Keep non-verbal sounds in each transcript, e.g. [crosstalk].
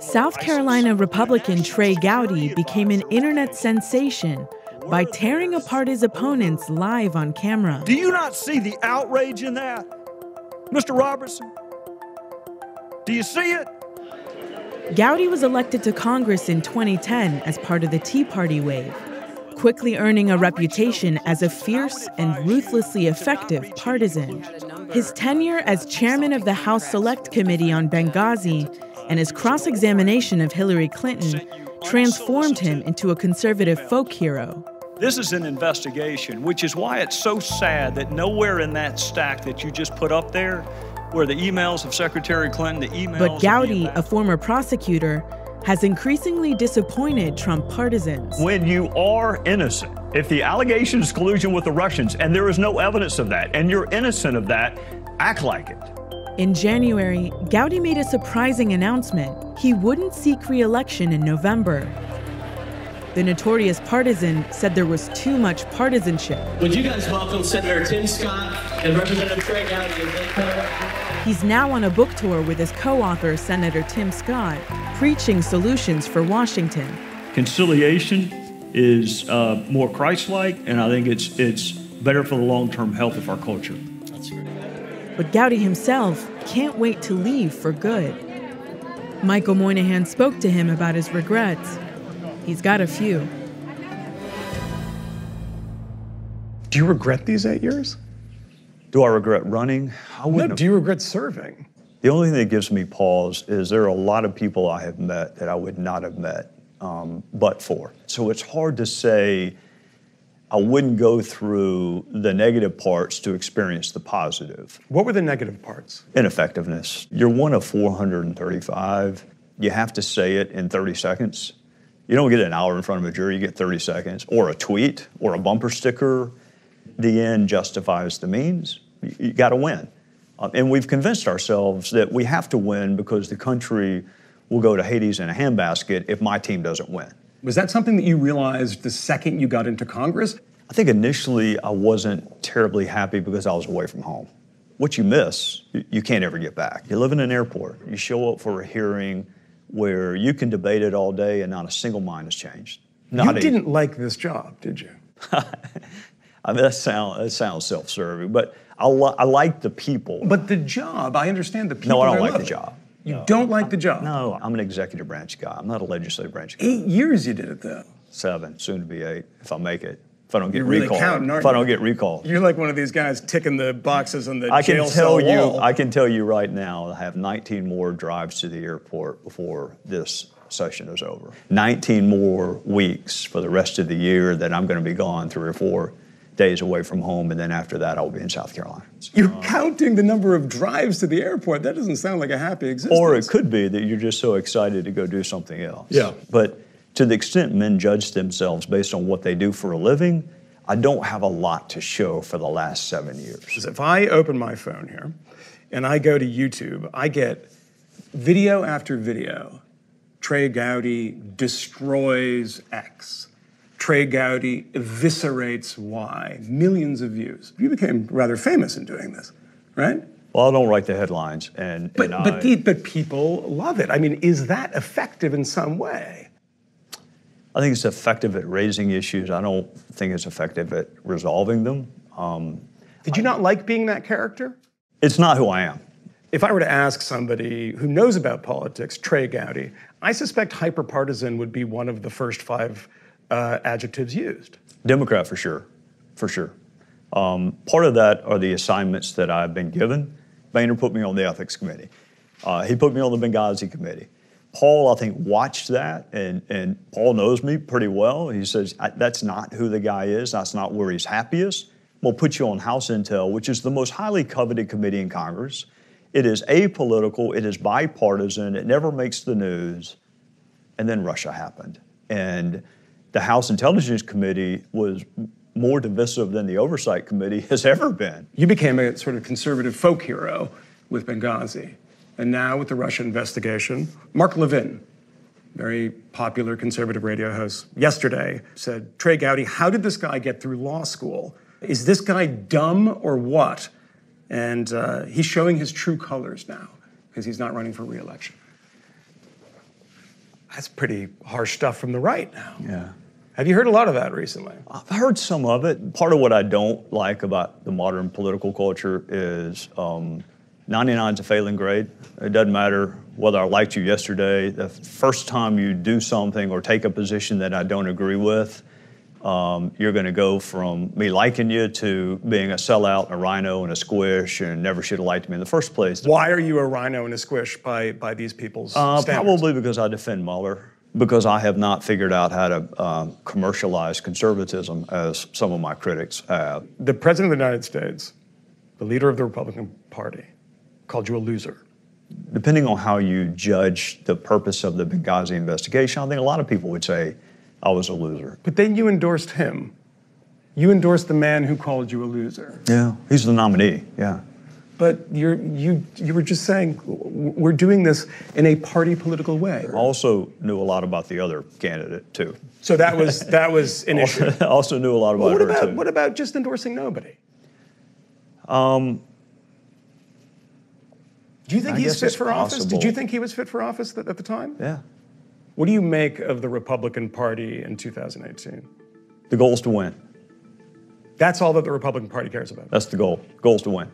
South Carolina Republican Trey Gowdy became an internet sensation by tearing apart his opponents live on camera. Do you not see the outrage in that, Mr. Robertson? Do you see it? Gowdy was elected to Congress in 2010 as part of the Tea Party wave, quickly earning a reputation as a fierce and ruthlessly effective partisan. His tenure as chairman of the House Select Committee on Benghazi and his cross examination of Hillary Clinton transformed him into a conservative folk hero. This is an investigation, which is why it's so sad that nowhere in that stack that you just put up there where the emails of Secretary Clinton, the emails. But Gowdy, a former prosecutor, has increasingly disappointed Trump partisans. When you are innocent, if the allegation is collusion with the Russians and there is no evidence of that, and you're innocent of that, act like it. In January, Gowdy made a surprising announcement. He wouldn't seek re election in November. The notorious partisan said there was too much partisanship. Would you guys welcome Senator Tim Scott and Representative Trey Gowdy? He's now on a book tour with his co author, Senator Tim Scott, preaching solutions for Washington. Conciliation is uh, more Christ like, and I think it's, it's better for the long term health of our culture. That's great. But Gowdy himself can't wait to leave for good. Michael Moynihan spoke to him about his regrets. He's got a few. Do you regret these eight years? Do I regret running? I wouldn't. No, do you regret serving? The only thing that gives me pause is there are a lot of people I have met that I would not have met um, but for. So it's hard to say I wouldn't go through the negative parts to experience the positive. What were the negative parts? Ineffectiveness. You're one of 435. You have to say it in 30 seconds. You don't get an hour in front of a jury, you get 30 seconds, or a tweet, or a bumper sticker. The end justifies the means. You, you got to win. Um, and we've convinced ourselves that we have to win because the country will go to Hades in a handbasket if my team doesn't win. Was that something that you realized the second you got into Congress? I think initially I wasn't terribly happy because I was away from home. What you miss, you can't ever get back. You live in an airport, you show up for a hearing, where you can debate it all day and not a single mind has changed. Not you didn't like this job, did you? [laughs] I mean, that, sound, that sounds self serving, but I, li- I like the people. But the job, I understand the people. No, I don't like the job. You no. don't like the job? No, I'm an executive branch guy. I'm not a legislative branch guy. Eight years you did it, though. Seven, soon to be eight, if I make it if I don't get You're really recalled. Counting, if I don't get recalled. You're like one of these guys ticking the boxes on the I can jail tell you, wall. I can tell you right now, I have 19 more drives to the airport before this session is over. 19 more weeks for the rest of the year that I'm going to be gone three or four days away from home, and then after that, I'll be in South Carolina. You're counting the number of drives to the airport. That doesn't sound like a happy existence. Or it could be that you're just so excited to go do something else. Yeah. But to the extent men judge themselves based on what they do for a living, I don't have a lot to show for the last seven years. If I open my phone here and I go to YouTube, I get video after video. Trey Gowdy destroys X. Trey Gowdy eviscerates Y. Millions of views. You became rather famous in doing this, right? Well, I don't write the headlines, and but and but, I, the, but people love it. I mean, is that effective in some way? I think it's effective at raising issues. I don't think it's effective at resolving them. Um, Did you not like being that character? It's not who I am. If I were to ask somebody who knows about politics, Trey Gowdy, I suspect hyperpartisan would be one of the first five uh, adjectives used. Democrat for sure, for sure. Um, part of that are the assignments that I've been given. Boehner put me on the ethics committee. Uh, he put me on the Benghazi committee. Paul, I think, watched that, and, and Paul knows me pretty well. He says, That's not who the guy is. That's not where he's happiest. We'll put you on House Intel, which is the most highly coveted committee in Congress. It is apolitical, it is bipartisan, it never makes the news. And then Russia happened. And the House Intelligence Committee was more divisive than the Oversight Committee [laughs] has ever been. You became a sort of conservative folk hero with Benghazi. And now with the Russia investigation, Mark Levin, very popular conservative radio host, yesterday said, Trey Gowdy, how did this guy get through law school? Is this guy dumb or what? And uh, he's showing his true colors now because he's not running for reelection. That's pretty harsh stuff from the right now. Yeah. Have you heard a lot of that recently? I've heard some of it. Part of what I don't like about the modern political culture is um, 99 is a failing grade. It doesn't matter whether I liked you yesterday. The first time you do something or take a position that I don't agree with, um, you're going to go from me liking you to being a sellout, a rhino, and a squish, and never should have liked me in the first place. Why are you a rhino and a squish by, by these people's Uh, standards? probably because I defend Mueller, because I have not figured out how to um, commercialize conservatism as some of my critics have. The President of the United States, the leader of the Republican Party, called you a loser. depending on how you judge the purpose of the Benghazi investigation, I think a lot of people would say I was a loser. But then you endorsed him. You endorsed the man who called you a loser. Yeah, he's the nominee. Yeah. But you're, you, you were just saying, we're doing this in a party political way. I also knew a lot about the other candidate too. So that was, that was an [laughs] issue. Also knew a lot about What her about, too. what about just endorsing nobody? Um, Do you think I he's fit it's for office? Did you think he was fit for office at the time? yeah. What do you make of the Republican Party in 2018? The goal is to win. That's all that the Republican Party cares about. That's the goal. Goal is to win.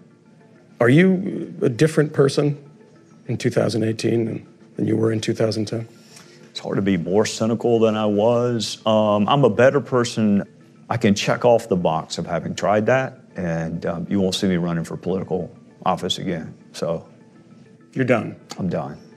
Are you a different person in 2018 than, than you were in 2010? It's hard to be more cynical than I was. Um, I'm a better person. I can check off the box of having tried that, and um, you won't see me running for political office again. So You're done. I'm done.